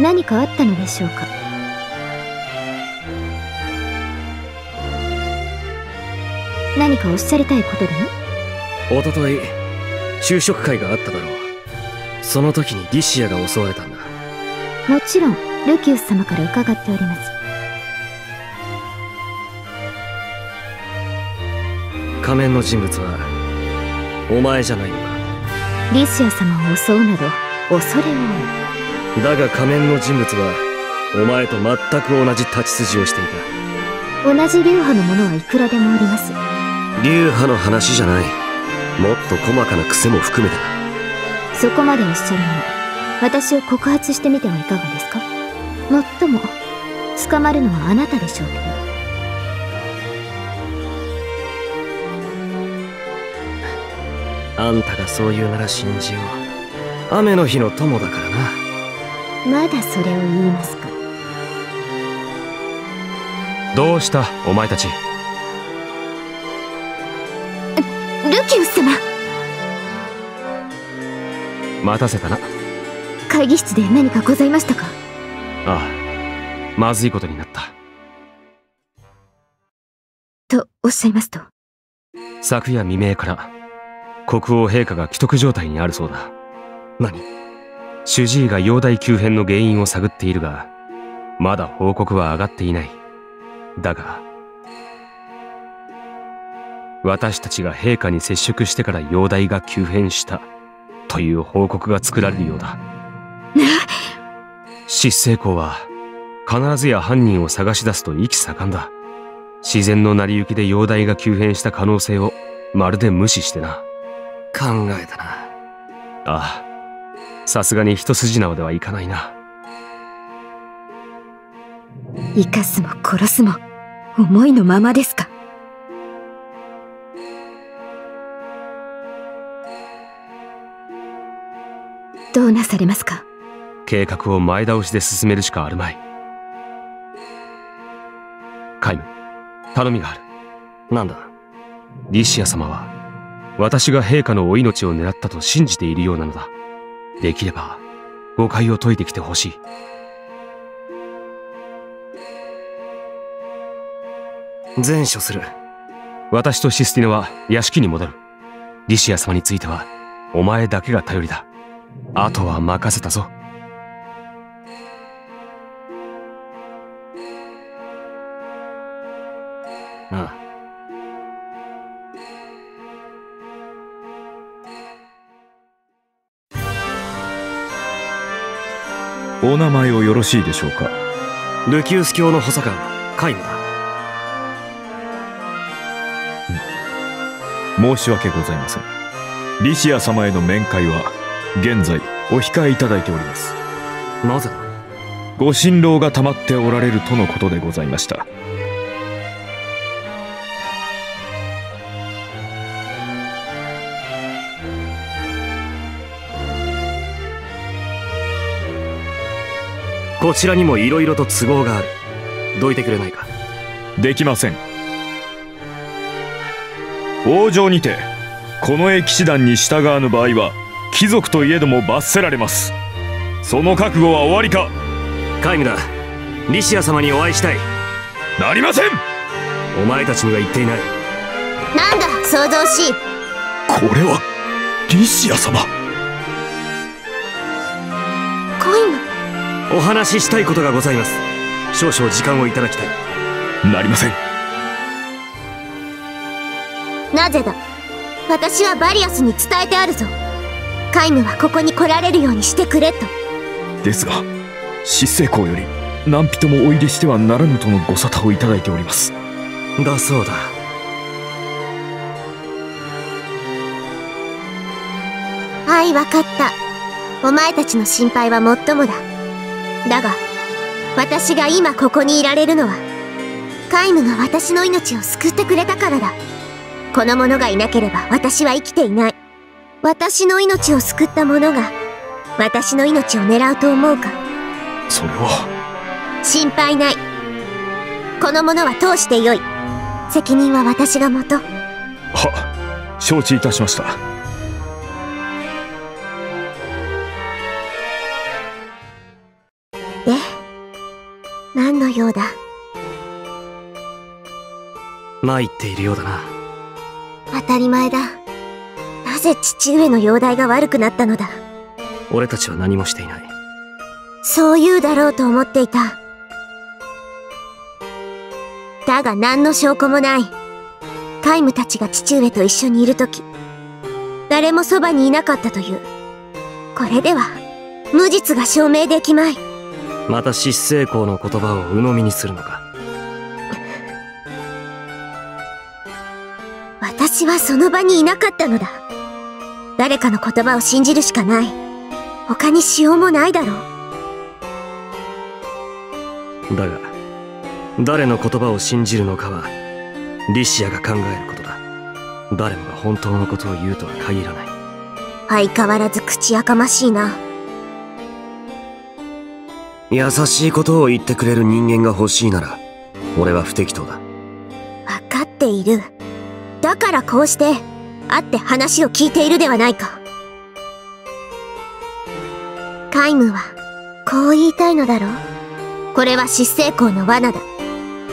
何かあったのでしょうか？何かおっしゃりたいことでも？おととい昼食会があっただろう。その時にリシアが襲われたんだ。もちろんルキウス様から伺っております。仮面の人物はお前じゃないのか？リシア様を襲うなど恐れ多いだが仮面の人物はお前と全く同じ立ち筋をしていた。同じ流派のものはいくらでもあります。流派の話じゃない。もっと細かな癖も含めてなそこまでおっしゃるなら私を告発してみてはいかがですか？もっとも捕まるのはあなたでしょうけど。あんたがそう言うなら信じよう。雨の日の友だからなまだそれを言いますか？どうしたお前たち？ルキウス様。待たせたな。会議室で何かございましたか？ああまずいことになった。とおっしゃいますと。昨夜未明から国王陛下が既得状態にあるそうだ。何？主治医が容体急変の原因を探っているがまだ報告は上がっていない。だが私たちが陛下に接触してから容体が急変したという報告が作られるようだ。失政公は必ずや犯人を探し出すと意気盛んだ。自然の成り行きで容体が急変した可能性をまるで無視してな。考えたな。ああさすがに一筋縄ではいかないな。生かすも殺すも思いのままですか？どうなされますか？計画を前倒しで進めるしかあるまい。カイム頼みがある。なんだ？リシア様は私が陛下のお命を狙ったと信じているようなのだできれば誤解を解いてきてほしい。善処する。私とシスティナは屋敷に戻る。リシア様についてはお前だけが頼りだ。あとは任せたぞお名前をよろしいでしょうか？ルキウス教の補佐官カイムだ。申し訳ございません。リシア様への面会は現在お控えいただいております。なぜだ？ご辛労が溜まっておられるとのことでございましたこちらにも色々と都合がある。どいてくれないか。できません。王城にてこの絵騎士団に従わぬ場合は貴族といえども罰せられます。その覚悟は終わりか。皆無だリシア様にお会いしたい。なりません。お前たちには言っていない。なんだ想像しい。これはリシア様お話ししたいことがございます。少々時間をいただきたい。なりません。なぜだ？私はバリアスに伝えてあるぞ。カイムはここに来られるようにしてくれと。ですが執政公より何人もお入れしてはならぬとのご沙汰をいただいております。だそうだ。はいわかった。お前たちの心配はもっともだだが私が今ここにいられるのはカイムが私の命を救ってくれたからだ。この者がいなければ私は生きていない。私の命を救った者が私の命を狙うと思うか。それは。心配ない。この者は通してよい。責任は私がもとは承知いたしました参っているようだな当たり前だ。なぜ父上の容体が悪くなったのだ？俺たちは何もしていないそう言うだろうと思っていた。だが何の証拠もない。カイムたちが父上と一緒にいるとき、誰もそばにいなかったという。これでは、無実が証明できまい。また失成功の言葉を鵜呑みにするのか私はその場にいなかったのだ。誰かの言葉を信じるしかない。他にしようもないだろう。だが誰の言葉を信じるのかはリシアが考えることだ誰もが本当のことを言うとは限らない相変わらず口やかましいな。優しいことを言ってくれる人間が欲しいなら俺は不適当だわかっている。だからこうして、会って話を聞いているではないか。カイムは、こう言いたいのだろう。これは失成功の罠だ。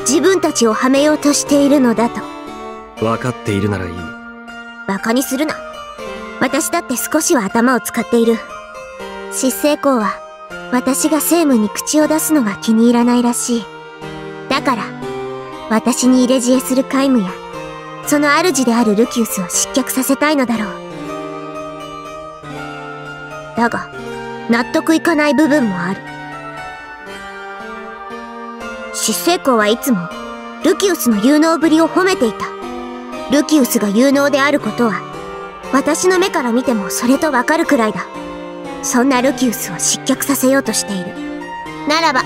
自分たちをはめようとしているのだと。分かっているならいい馬鹿にするな。私だって少しは頭を使っている。失成功は、私が政務に口を出すのが気に入らないらしい。だから、私に入れ知恵するカイムや、その主であるルキウスを失脚させたいのだろう。だが、納得いかない部分もある。失成功はいつも、ルキウスの有能ぶりを褒めていた。ルキウスが有能であることは、私の目から見てもそれとわかるくらいだ。そんなルキウスを失脚させようとしている。ならば、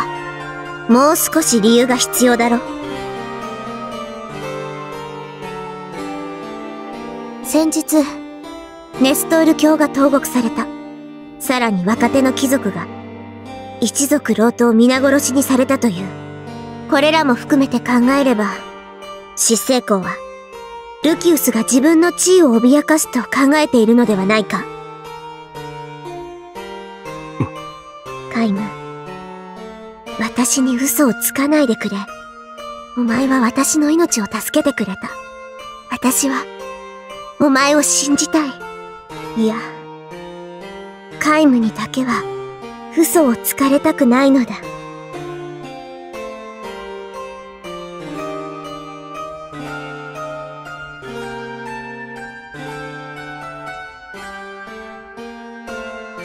もう少し理由が必要だろう。先日、ネストール教が投獄された。さらに若手の貴族が、一族老頭皆殺しにされたという。これらも含めて考えれば、失成功は、ルキウスが自分の地位を脅かすと考えているのではないか。カイム、私に嘘をつかないでくれ。お前は私の命を助けてくれた。私は、お前を信じたい。いや、カイムにだけは、嘘をつかれたくないのだ。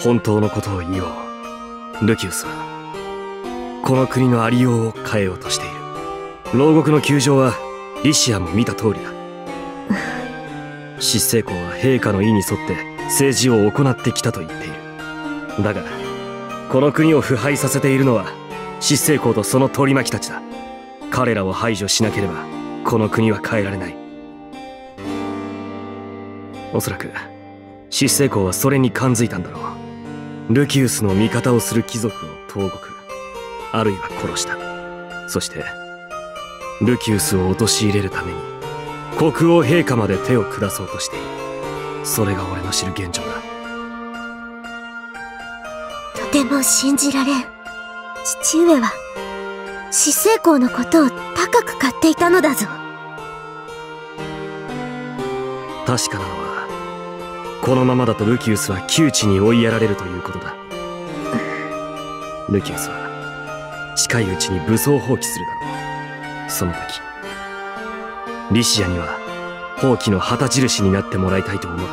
本当のことを言おうルキウスはこの国のありようを変えようとしている牢獄の窮状はリシアも見た通りだ失成公は陛下の意に沿って政治を行ってきたと言っている。だがこの国を腐敗させているのは失成公とその取り巻きたちだ。彼らを排除しなければこの国は変えられない。おそらく失成公はそれに感づいたんだろう。ルキウスの味方をする貴族を投獄。あるいは殺した。そしてルキウスを陥れるために。国王陛下まで手を下そうとしているそれが俺の知る現状だとても信じられん。父上は、死成功のことを高く買っていたのだぞ。確かなのはこのままだとルキウスは窮地に追いやられるということだルキウスは近いうちに武装放棄するだろうその時リシアには放棄の旗印になってもらいたいと思って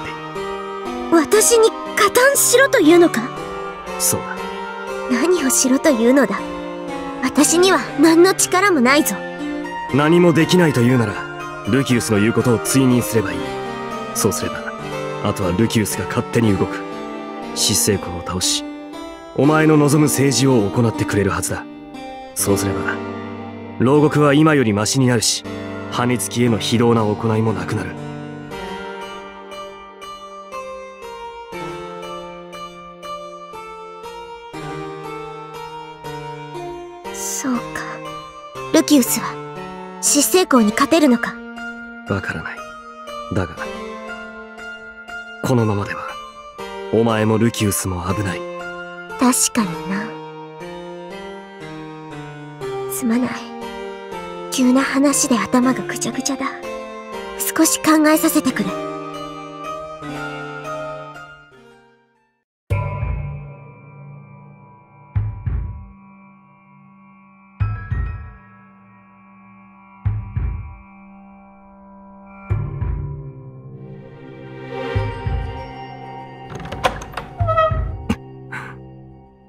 私に加担しろというのか？そう。だ何をしろというのだ？私には何の力もないぞ。何もできないというならルキウスの言うことを追認すればいい。そうすればあとはルキウスが勝手に動く。失成功を倒しお前の望む政治を行ってくれるはずだ。そうすれば牢獄は今よりマシになるし羽根つきへの非道な行いもなくなる。そうか。ルキウスは、失成功に勝てるのか。わからない。だがこのままではお前もルキウスも危ない。確かにな。すまない急な話で頭がぐちゃぐちゃだ。少し考えさせてくれ。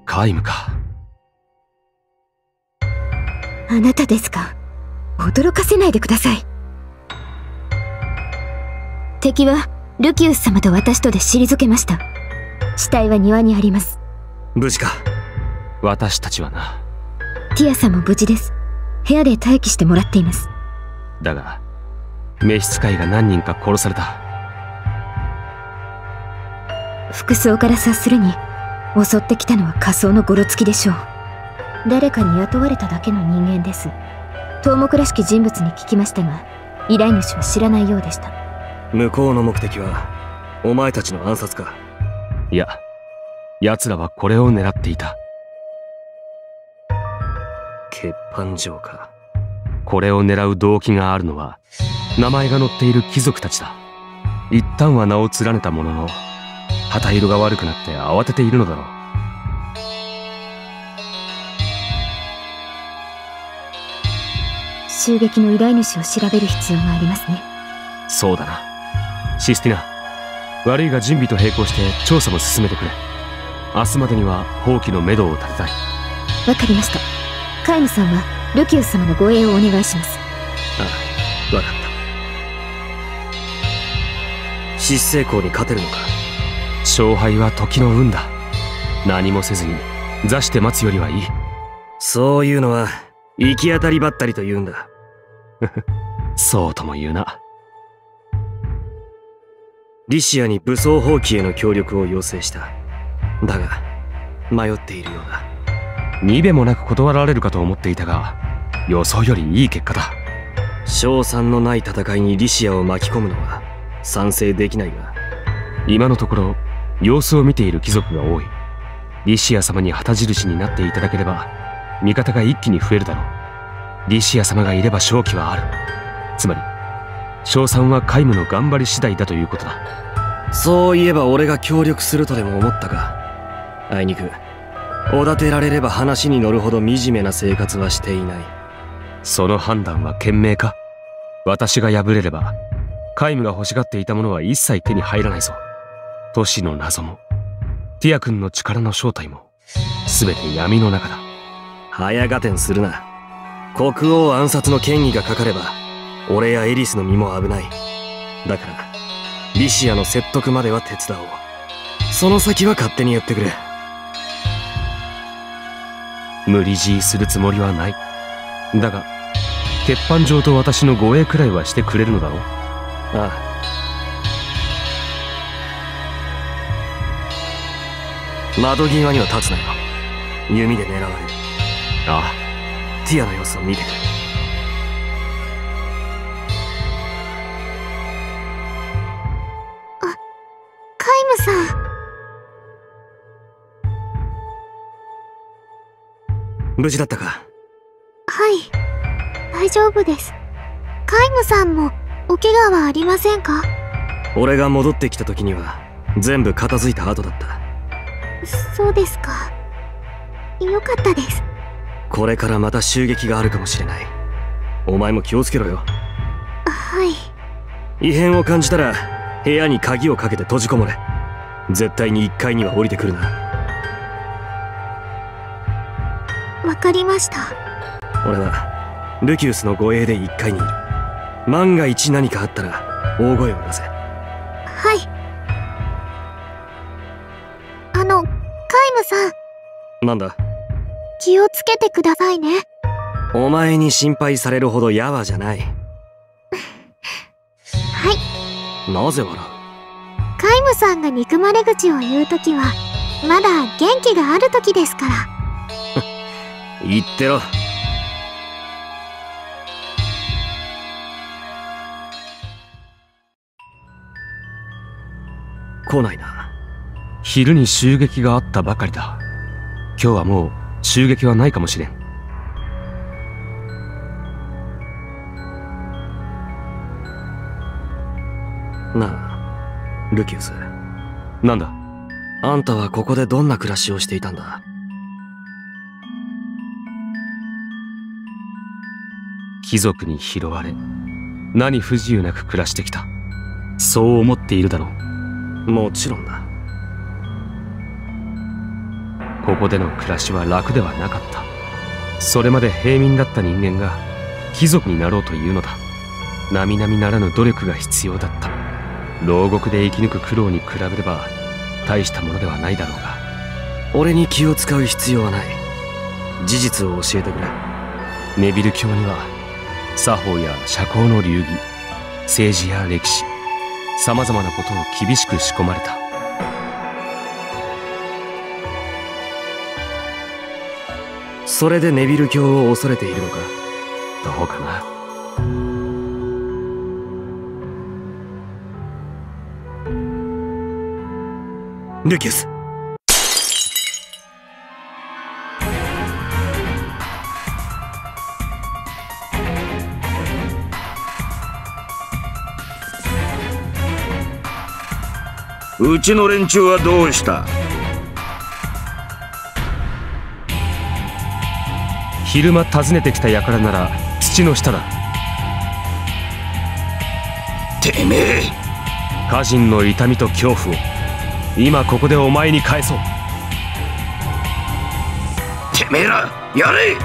カイムかあなたですか？驚かせないでください。敵はルキウス様と私とで退けました。死体は庭にあります。無事か。私たちはな。ティアさんも無事です。部屋で待機してもらっています。だが召使いが何人か殺された。服装から察するに襲ってきたのは仮想のゴロつきでしょう。誰かに雇われただけの人間です頭目らしき人物に聞きましたが依頼主は知らないようでした。向こうの目的はお前たちの暗殺か。いや奴らはこれを狙っていた。欠板状か。これを狙う動機があるのは名前が載っている貴族たちだ。一旦は名を連ねたものの旗色が悪くなって慌てているのだろう襲撃の依頼主を調べる必要がありますね。そうだな。システィナ悪いが準備と並行して調査も進めてくれ。明日までには放棄のめどを立てたい。わかりました。カイムさんはルキウス様の護衛をお願いします。ああわかった。失成功に勝てるのか。勝敗は時の運だ。何もせずに座して待つよりはいい。そういうのは行き当たりばったりと言うんだそうとも言うな。リシアに武装蜂起への協力を要請した。だが迷っているようだ。にべもなく断られるかと思っていたが予想よりいい結果だ。賞賛のない戦いにリシアを巻き込むのは賛成できないが。今のところ様子を見ている貴族が多い。リシア様に旗印になっていただければ味方が一気に増えるだろうリシア様がいれば勝機はある。つまり賞賛は皆無の頑張り次第だということだ。そういえば俺が協力するとでも思ったか。あいにくおだてられれば話に乗るほど惨めな生活はしていない。その判断は賢明か？私が敗れれば皆無が欲しがっていたものは一切手に入らないぞ。都市の謎もティア君の力の正体も全て闇の中だ。早合点するな国王暗殺の権威がかかれば俺やエリスの身も危ない。だからリシアの説得までは手伝おう。その先は勝手にやってくれ。無理強いするつもりはない。だが鉄板上と私の護衛くらいはしてくれるのだろう。ああ。窓際には立つなよ。弓で狙われる。ああ。ティアの様子を見て。くれカイムさん。無事だったか？はい。大丈夫です。カイムさんもお怪我はありませんか？俺が戻ってきた時には全部片付いた後だった。そうですか。よかったですこれからまた襲撃があるかもしれない。お前も気をつけろよ。はい。異変を感じたら部屋に鍵をかけて閉じこもれ。絶対に1階には降りてくるな。わかりました。俺はルキウスの護衛で1階にいる。万が一何かあったら大声を出せ。はい。あのカイムさん。なんだ？気をつけてくださいね。お前に心配されるほどやわじゃない。はい。なぜ笑カイムさんが憎まれ口を言うときはまだ元気があるときですから。う 言ってろ。来ないな。昼に襲撃があったばかりだ。今日はもう襲撃はないかもしれん。なあルキウス。なんだ？あんたはここでどんな暮らしをしていたんだ？貴族に拾われ何不自由なく暮らしてきた。そう思っているだろう。もちろんだ。ここでの暮らしは楽ではなかった。それまで平民だった人間が貴族になろうというのだ。並々ならぬ努力が必要だった。牢獄で生き抜く苦労に比べれば大したものではないだろうが。俺に気を使う必要はない。事実を教えてくれ。ネビル教には作法や社交の流儀政治や歴史さまざまなことを厳しく仕込まれたそれでネビル教を恐れているのか？どうかな？ルキウス。うちの連中はどうした？昼間訪ねてきた輩なら土の下だ。てめえ。家人の痛みと恐怖を今ここでお前に返そう。てめえらやれ。ル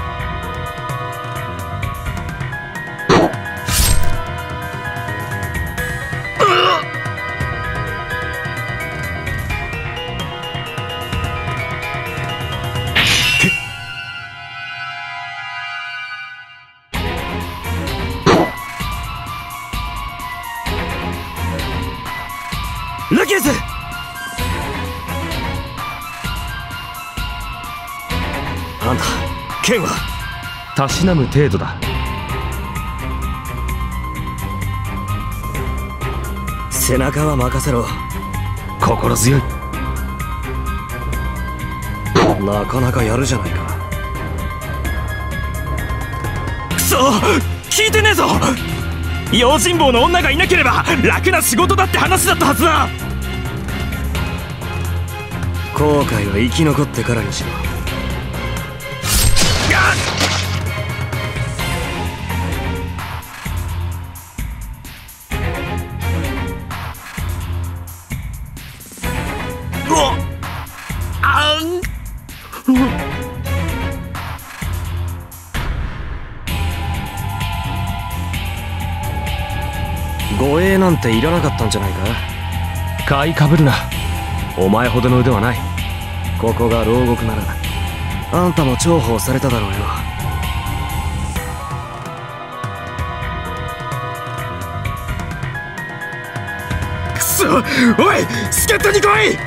たしなむ程度だ。背中は任せろ。心強い。なかなかやるじゃないか。くそ聞いてねえぞ！用心棒の女がいなければ楽な仕事だって話だったはずだ。後悔は生き残ってからにしろなんていらなかったんじゃないか？買いかぶるな。お前ほどの腕はない。ここが牢獄ならあんたも重宝されただろうよ。くそおい助っ人に来い！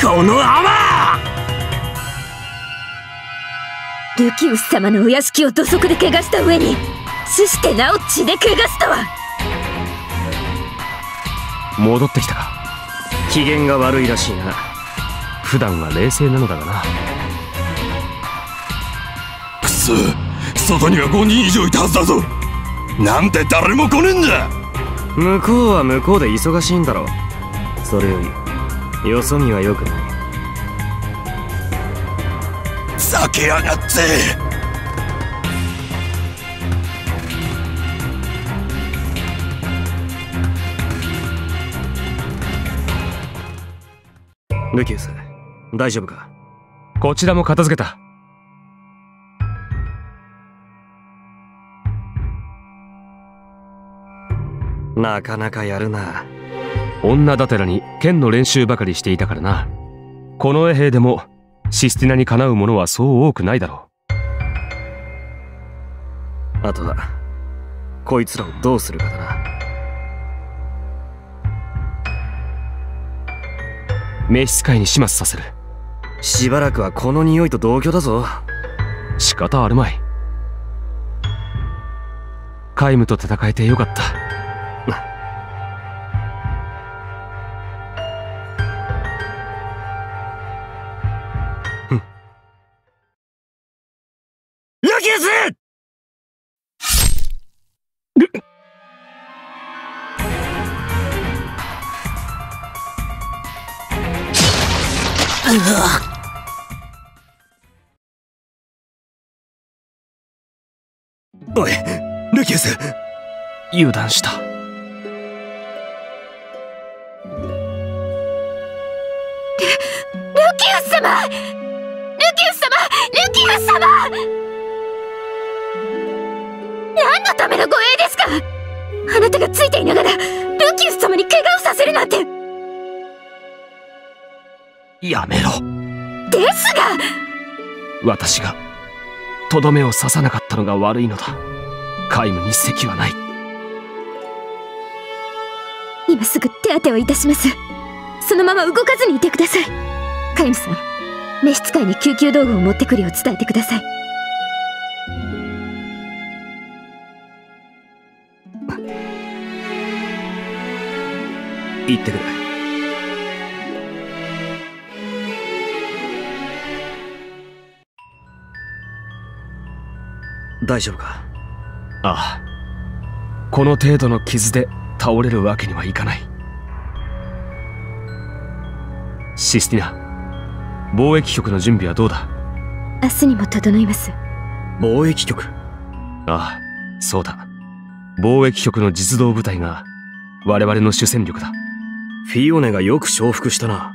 この泡ルキウス様のお屋敷を土足で怪我した上に死してなお血で怪我したわ。戻ってきたか。機嫌が悪いらしいな。普段は冷静なのだがな。くそ。外には5人以上いたはずだぞ。なんで誰も来ねえんだ。向こうは向こうで忙しいんだろう。それよりよそ見は良くない避けやがって。ルキウス大丈夫か？こちらも片付けた。なかなかやるな。女だてらに剣の練習ばかりしていたからな。この衛兵でもシスティナにかなう者はそう多くないだろあとはこいつらをどうするかだな。う召使いに始末させる。しばらくはこの匂いと同居だぞ。仕方あるまい。カイムと戦えてよかった油断した。ルキウス様！ルキウス様！ルキウス様！何のための護衛ですか？あなたがついていながらルキウス様に怪我をさせるなんて！やめろ。ですが！私がとどめを刺さなかったのが悪いのだ。皆無に席はない今すぐ手当てをいたします。そのまま動かずにいてください。カイムさん召使いに救急道具を持ってくるよう伝えてください。行ってくる。大丈夫か？ああ。この程度の傷で倒れるわけにはいかない。システィナ貿易局の準備はどうだ？明日にも整います。貿易局？ああそうだ。貿易局の実動部隊が我々の主戦力だ。フィオネがよく承服したな。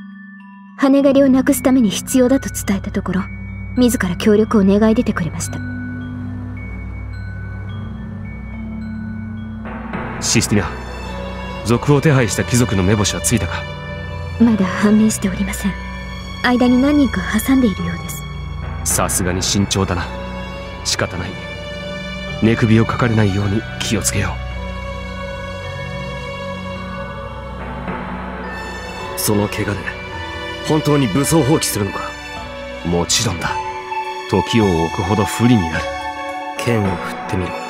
羽狩りをなくすために必要だと伝えたところ自ら協力を願い出てくれました。システィナ族を手配した貴族の目星はついたか？まだ判明しておりません。間に何人か挟んでいるようです。さすがに慎重だな。仕方ない。寝首をかかれないように気をつけよその怪我で本当に武装放棄するのか？うもちろんだ。時を置くほど不利になる。剣を振ってみろ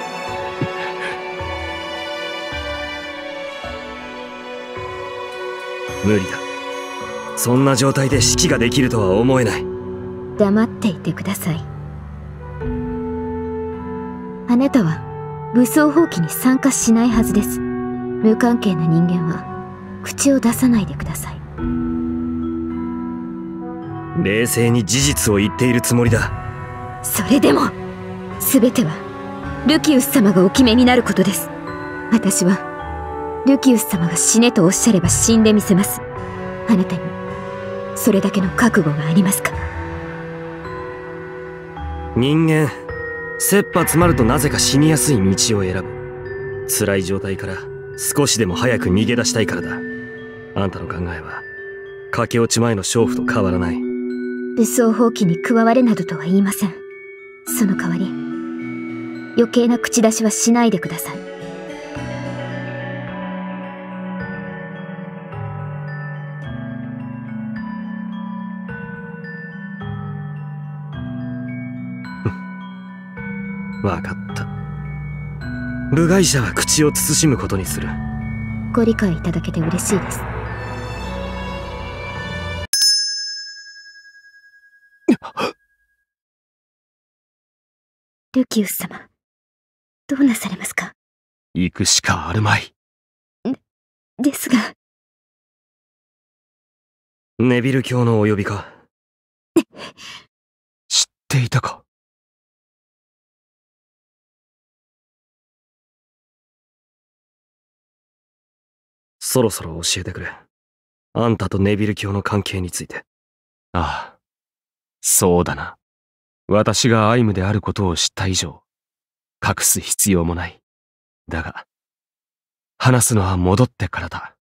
無理だ。そんな状態で指揮ができるとは思えない。黙っていてください。あなたは武装蜂起に参加しないはずです。無関係な人間は口を出さないでください。冷静に事実を言っているつもりだ。それでも全てはルキウス様がお決めになることです。私はルキウス様が死ねとおっしゃれば死んでみせます。あなたにそれだけの覚悟がありますか？人間切羽詰まるとなぜか死にやすい道を選ぶ。辛い状態から少しでも早く逃げ出したいからだ。あんたの考えは駆け落ち前の娼婦と変わらない。武装蜂起に加われなどとは言いません。その代わり余計な口出しはしないでくださいわかった。部外者は口を慎むことにする。ご理解いただけて嬉しいです。ルキウス様どうなされますか？行くしかあるまい。ですが。ネビル教のお呼びか？知っていたか？そろそろ教えてくれ。あんたとネビル教の関係について。ああそうだな。私がアイムであることを知った以上隠す必要もない。だが話すのは戻ってからだ。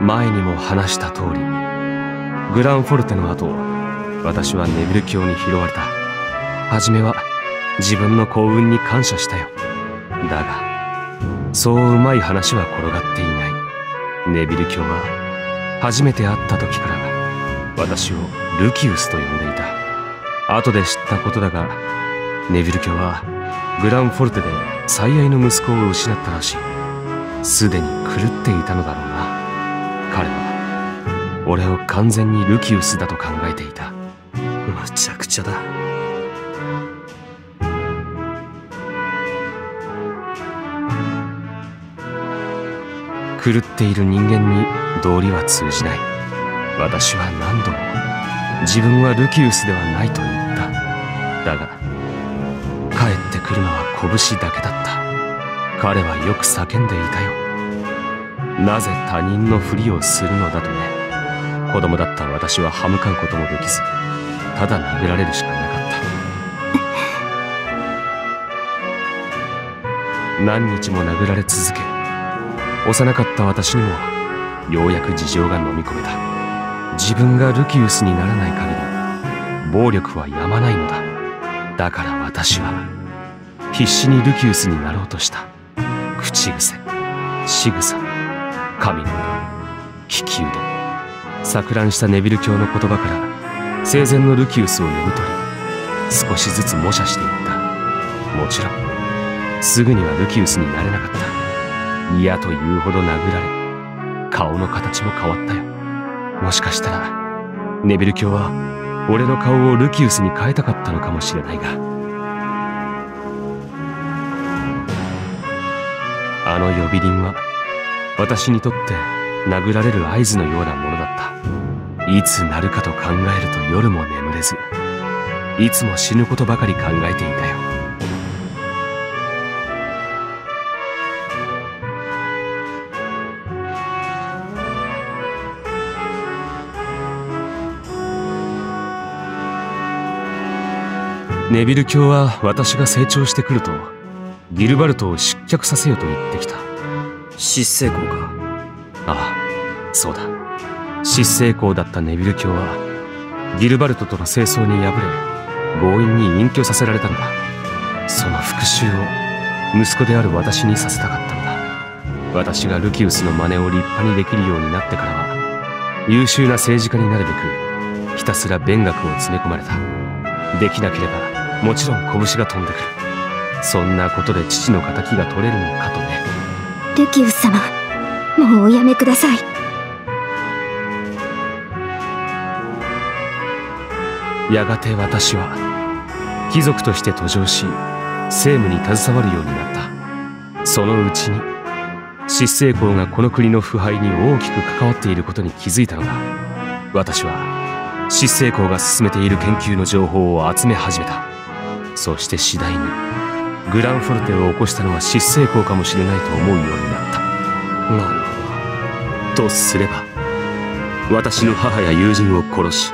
前にも話した通りグランフォルテの後私はネビル教に拾われた。初めは自分の幸運に感謝したよ。だがそううまい話は転がっていない。ネビル教は初めて会った時から私をルキウスと呼んでいた。後で知ったことだがネビル教はグランフォルテで最愛の息子を失ったらしい。すでに狂っていたのだろうな。彼は俺を完全にルキウスだと考えていた。むちゃくちゃだ。狂っている人間に道理は通じない。私は何度も自分はルキウスではないと言った。だが帰ってくるのは拳だけだった。彼はよく叫んでいたよなぜ他人のふりをするのだとね。子供だった私は歯向かうこともできずただ殴られるしかなかった。何日も殴られ続け幼かった私にもようやく事情が飲み込めた。自分がルキウスにならない限り暴力はやまないのだ。だから私は必死にルキウスになろうとした。口癖仕草。髪の利き腕錯乱したネビル教の言葉から生前のルキウスを読み取り少しずつ模写していった。もちろんすぐにはルキウスになれなかった。嫌というほど殴られ顔の形も変わったよ。もしかしたらネビル教は俺の顔をルキウスに変えたかったのかもしれないが。あの呼び鈴は私にとって殴られる合図のようなものだった。いつなるかと考えると夜も眠れずいつも死ぬことばかり考えていたよ。ネビル教は私が成長してくるとギルバルトを失脚させようと言ってきた。失成功か。ああそうだ。失成功だったネビル教はギルバルトとの戦争に敗れ強引に隠居させられたんだ。その復讐を息子である私にさせたかったのだ。私がルキウスの真似を立派にできるようになってからは優秀な政治家になるべくひたすら勉学を詰め込まれた。できなければもちろん拳が飛んでくる。そんなことで父の敵が取れるのかとね。ルキウス様もうおやめください。やがて私は貴族として途上し政務に携わるようになった。そのうちに失成功がこの国の腐敗に大きく関わっていることに気づいたのだ。私は失成功が進めている研究の情報を集め始めた。そして次第にグランフォルテを起こしたのは失成功かもしれないと思うようになった。なるほとすれば私の母や友人を殺し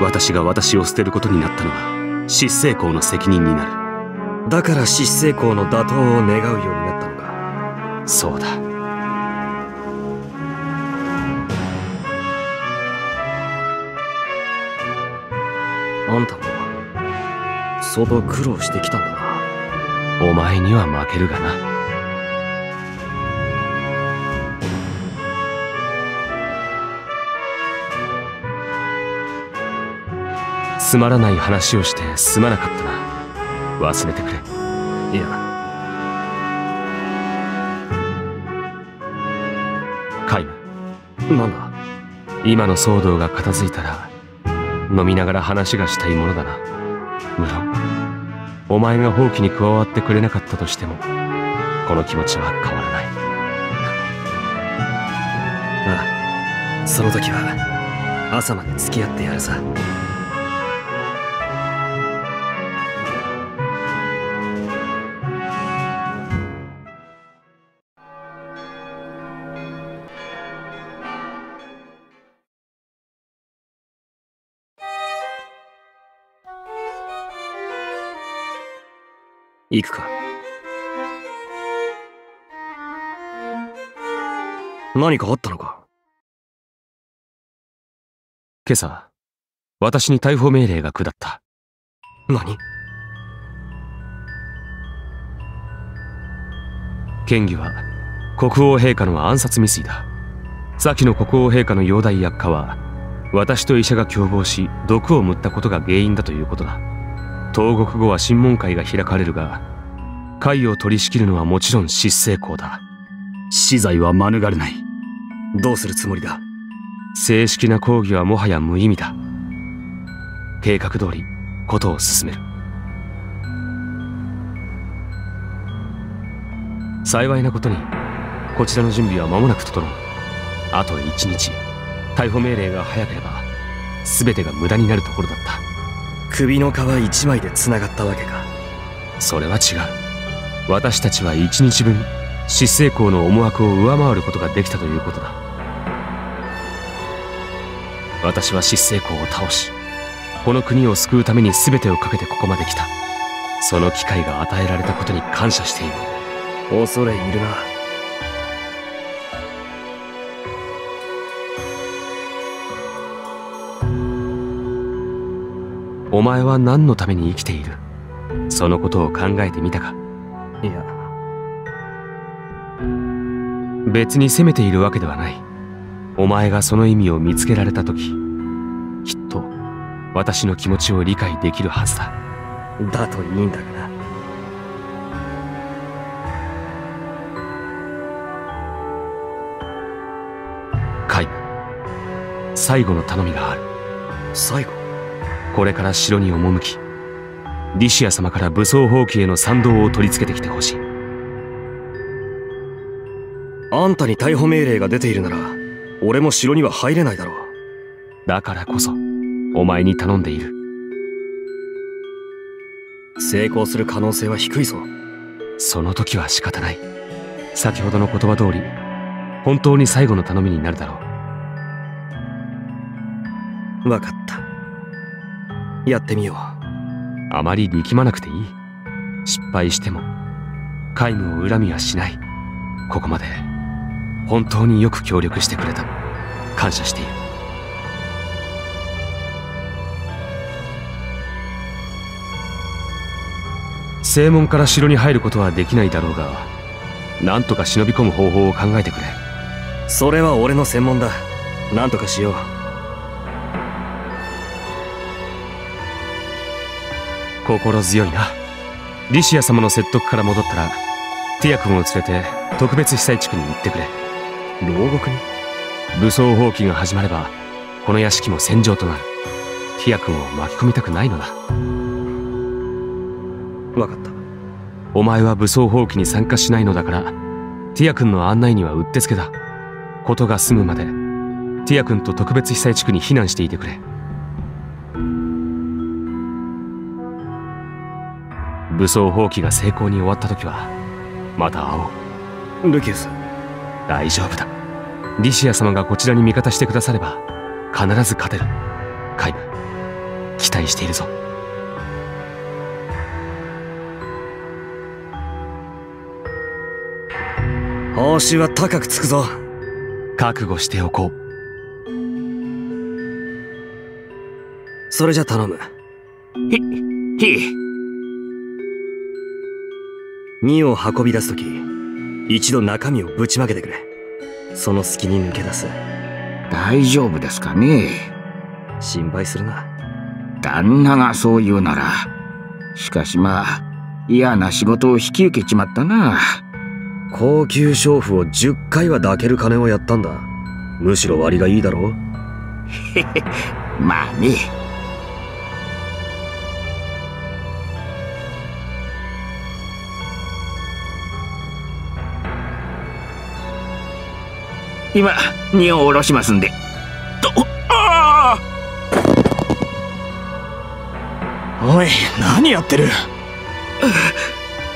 私が私を捨てることになったのは失成功の責任になる。どだから失成功の打倒を願うようになったのか。そうだ。あんたも相当苦労してきたんだなお前には負けるがな。つまらない話をしてすまなかったな。忘れてくれ。いや。カイムなんだ？今の騒動が片付いたら飲みながら話がしたいものだな。無論。お前が放棄に加わってくれなかったとしてもこの気持ちは変わらない。ああその時は朝まで付き合ってやるさ。行くか。何かあったのか？今朝私に逮捕命令が下った。何？嫌疑は国王陛下の暗殺未遂だ。先の国王陛下の容体悪化は私と医者が共謀し毒を塗ったことが原因だということだ。東国後は審問会が開かれるが会を取り仕切るのはもちろん失成功だ。死罪は免れない。どうするつもりだ？正式な講義はもはや無意味だ。計画通りことを進める。幸いなことにこちらの準備は間もなく整う。あと1日。逮捕命令が早ければ全てが無駄になるところだった首の皮一枚で繋がったわけか。それは違う。私たちは1日分失成功の思惑を上回ることができたということだ。私は失成功を倒しこの国を救うために全てをかけてここまで来た。その機会が与えられたことに感謝している。恐れ入るなお前は何のために生きている？そのことを考えてみたか？いや。別に責めているわけではない。お前がその意味を見つけられた時きっと私の気持ちを理解できるはずだ。だといいんだがな。カイ最後の頼みがある。最後？これから城に赴きリシア様から武装蜂起への賛同を取り付けてきてほしい。あんたに逮捕命令が出ているなら俺も城には入れないだろう。だからこそお前に頼んでいる。成功する可能性は低いぞ。その時は仕方ない。先ほどの言葉通り本当に最後の頼みになるだろう。分かったやってみよう。あまり力まなくていい。失敗しても皆無を恨みはしない。ここまで本当によく協力してくれた。感謝している。正門から城に入ることはできないだろうが何とか忍び込む方法を考えてくれ。それは俺の専門だ。何とかしよう心強いな。リシア様の説得から戻ったらティア君を連れて特別被災地区に行ってくれ。牢獄に？武装蜂起が始まればこの屋敷も戦場となる。ティア君を巻き込みたくないのだ。分かった。お前は武装蜂起に参加しないのだからティア君の案内にはうってつけだ。ことが済むまでティア君と特別被災地区に避難していてくれ武装蜂起が成功に終わった時はまた会おう。ルキウス。大丈夫だ。リシア様がこちらに味方してくだされば必ず勝てる。カイム期待しているぞ。報酬は高くつくぞ。覚悟しておこう。それじゃ頼む。ひ、ひ、2を運び出す時一度中身をぶちまけてくれ。その隙に抜け出す。大丈夫ですかね？心配するな。旦那がそう言うなら。しかしまあ、嫌な仕事を引き受けちまったな。高級娼婦を10回は抱ける金をやったんだ。むしろ割がいいだろう。まあね。今、荷を下ろしますんで。と、あおい何やってる？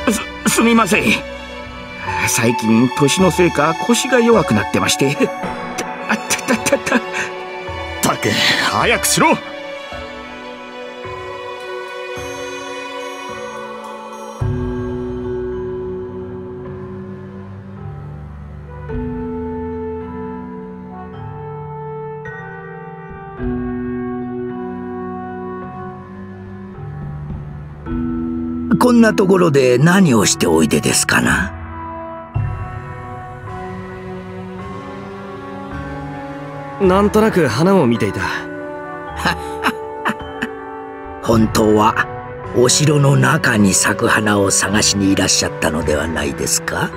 あす、すみません。最近、年のせいか腰が弱くなってまして。た、あたたたた。たく早くしろんなところで何をしておいでですかな？なんとなく花を見ていた。本当はお城の中に咲く花を探しにいらっしゃったのではないですか？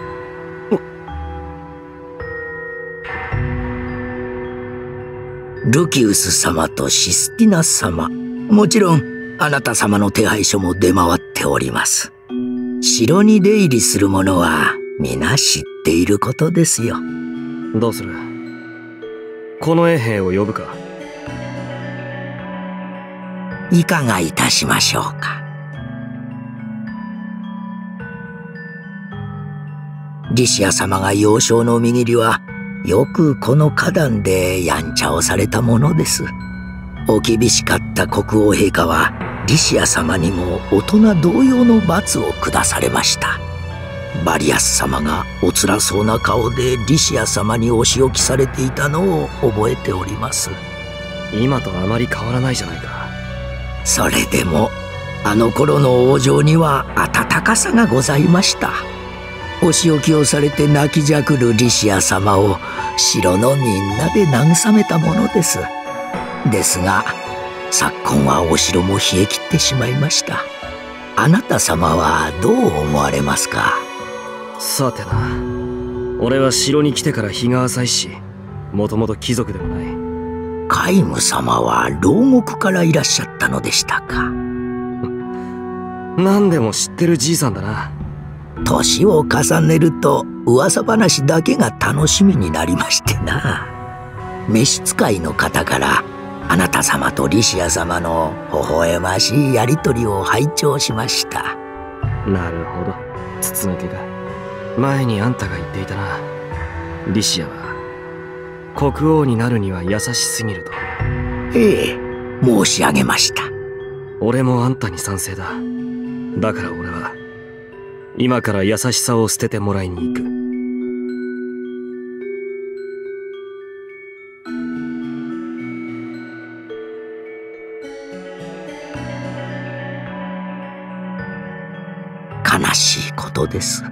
ルキウス様とシスティナ様。もちろんあなた様の手配書も出回っております。城に出入りする者は皆知っていることですよ。どうする？この衛兵を呼ぶか。いかがいたしましょうか。リシア様が幼少の右りはよくこの花壇でやんちゃをされたものです。お厳しかった国王陛下はリシア様にも大人同様の罰を下されました。バリアス様がおつらそうな顔でリシア様にお仕置きされていたのを覚えております。今とあまり変わらないじゃないか。それでもあの頃の王城には温かさがございました。お仕置きをされて泣きじゃくるリシア様を城のみんなで慰めたものです。ですが昨今はお城も冷え切ってしまいました。あなた様はどう思われますか？さてな。俺は城に来てから日が浅いしもともと貴族でもない。カイム様は牢獄からいらっしゃったのでしたか？何でも知ってるじいさんだな。年を重ねると噂話だけが楽しみになりましてな。召使いの方からあなた様とリシア様の微笑ましいやりとりを拝聴しました。なるほど。筒抜けが前にあんたが言っていたな。リシアは国王になるには優しすぎると。ええ申し上げました。俺もあんたに賛成だ。だから俺は今から優しさを捨ててもらいに行くことです。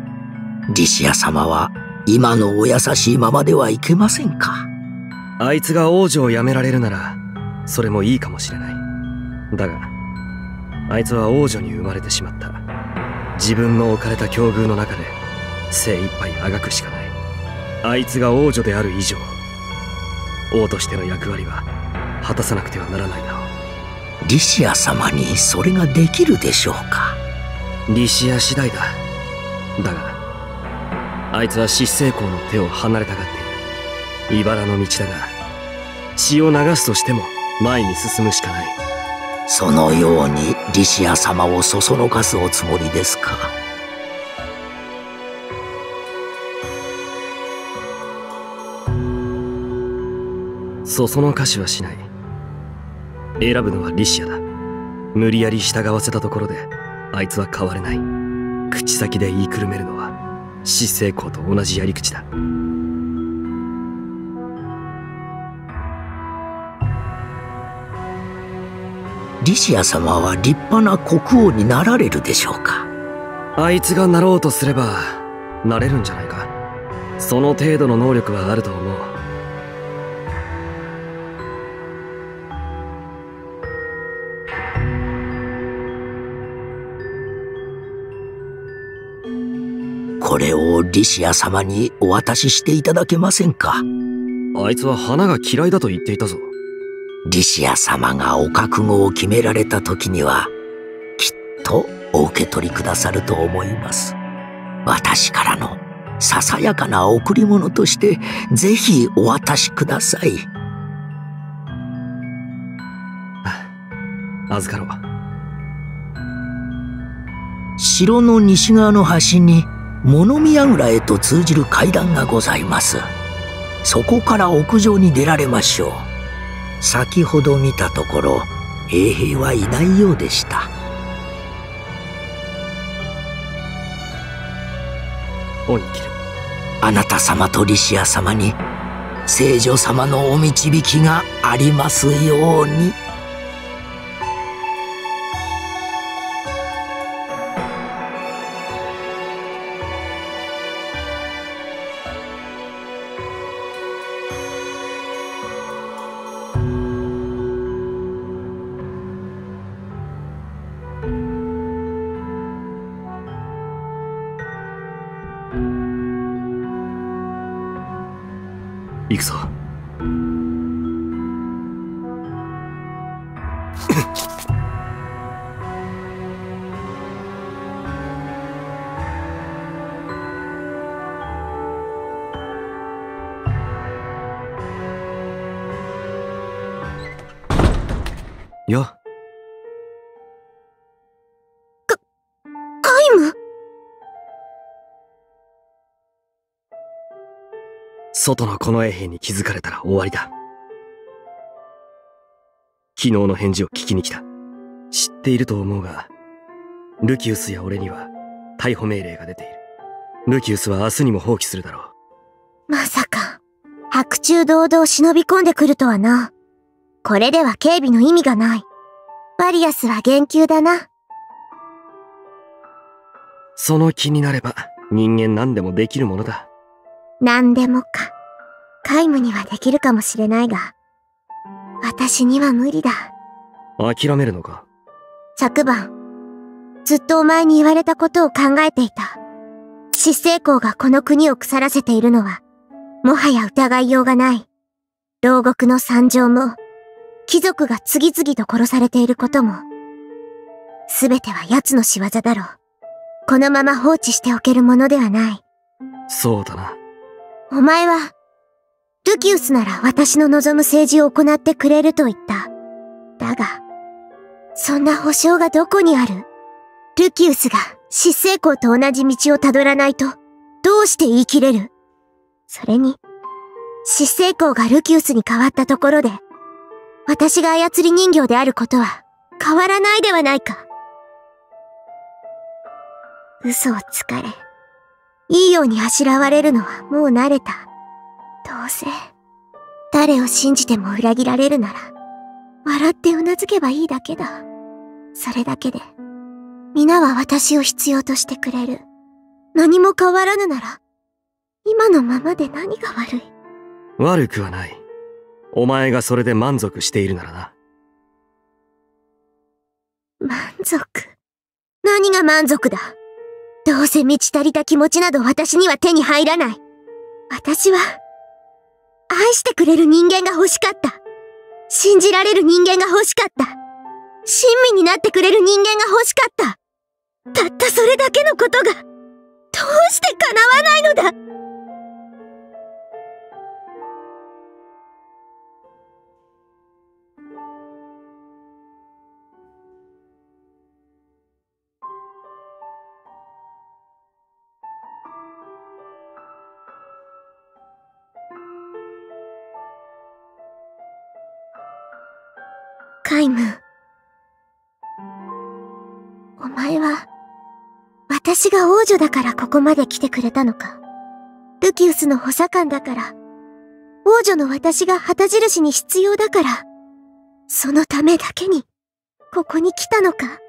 リシア様は今のお優しいままではいけませんか？あいつが王女を辞められるならそれもいいかもしれない。だがあいつは王女に生まれてしまった。自分の置かれた境遇の中で精一杯あがくしかない。あいつが王女である以上王としての役割は果たさなくてはならないだろう。リシア様にそれができるでしょうか？リシア次第だだがあいつは失成功の手を離れたがっている茨の道だが血を流すとしても前に進むしかない。そのようにリシア様をそそのかすおつもりですか。そそのかしはしない。選ぶのはリシアだ。無理やり従わせたところであいつは変われない。口先で言いくるめるのは失成功と同じやり口だ。リシア様は立派な国王になられるでしょうか？あいつがなろうとすればなれるんじゃないか？その程度の能力はあると思うこれをリシア様にお渡ししていただけませんか？あいつは花が嫌いだと言っていたぞ。リシア様がお覚悟を決められた時にはきっとお受け取りくださると思います。私からのささやかな贈り物としてぜひお渡しください。預かろう城の西側の端に物見櫓へと通じる階段がございます。そこから屋上に出られましょう。先ほど見たところ衛兵はいないようでした。恩に切るあなた様とリシア様に聖女様のお導きがありますように。行外のこの衛兵に気づかれたら終わりだ昨日の返事を聞きに来た知っていると思うがルキウスや俺には逮捕命令が出ているルキウスは明日にも蜂起するだろうまさか、白昼堂々忍び込んでくるとはな。これでは警備の意味がない。バリアスは減給だな。その気になれば人間何でもできるものだ何でもか。カイムにはできるかもしれないが、私には無理だ。諦めるのか？昨晩、ずっとお前に言われたことを考えていた。失成功がこの国を腐らせているのは、もはや疑いようがない。牢獄の惨状も、貴族が次々と殺されていることも、すべては奴の仕業だろう。このまま放置しておけるものではない。そうだなお前は、ルキウスなら私の望む政治を行ってくれると言った。だが、そんな保証がどこにある？ルキウスが失成功と同じ道をたどらないと、どうして言い切れる？それに、失成功がルキウスに変わったところで、私が操り人形であることは変わらないではないか。嘘をつかれ、いいようにあしらわれるのはもう慣れた。どうせ、誰を信じても裏切られるなら、笑ってうなずけばいいだけだ。それだけで、皆は私を必要としてくれる。何も変わらぬなら、今のままで何が悪い？悪くはないお前がそれで満足しているならな満足？何が満足だ？どうせ満ち足りた気持ちなど私には手に入らない。私は、愛してくれる人間が欲しかった。信じられる人間が欲しかった。親身になってくれる人間が欲しかった。たったそれだけのことが、どうして叶わないのだ私が王女だからここまで来てくれたのか。ルキウスの補佐官だから、王女の私が旗印に必要だから、そのためだけに、ここに来たのか。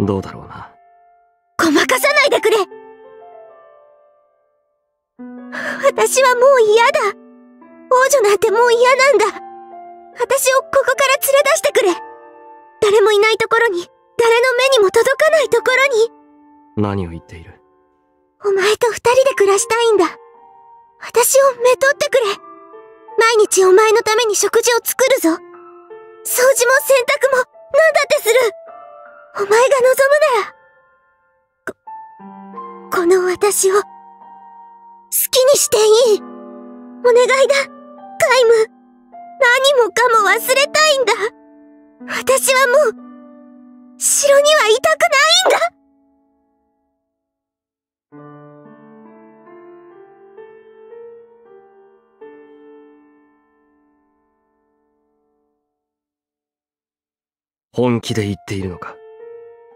どうだろうな。ごまかさないでくれ。私はもう嫌だ。王女なんてもう嫌なんだ私をここから連れ出してくれ。誰もいないところに、誰の目にも届かないところに。何を言っている？お前と二人で暮らしたいんだ。私をめとってくれ。毎日お前のために食事を作るぞ。掃除も洗濯も何だってする。お前が望むなら。こ、この私を好きにしていい。お願いだカイム何もかも忘れたいんだ。私はもう城にはいたくないんだ。本気で言っているのか？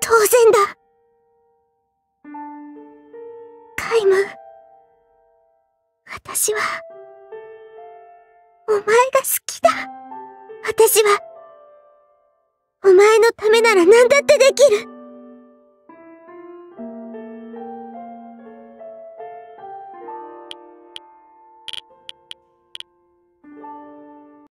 当然だ。カイム私は私はお前のためなら何だってできる。